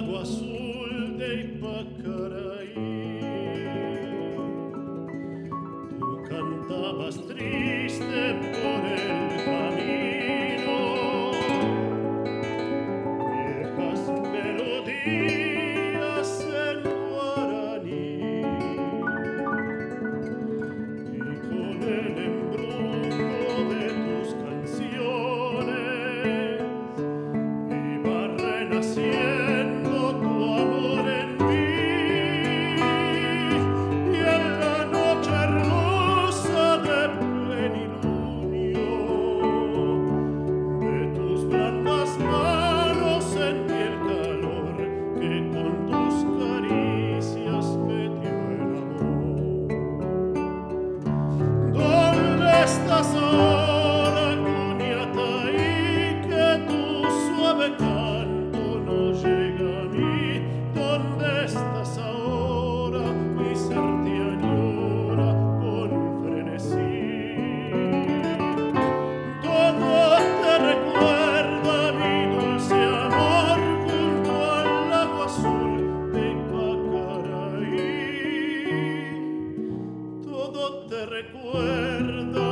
lago azul dei Pacaraí. Tú cantabas triste por. todo te recuerda.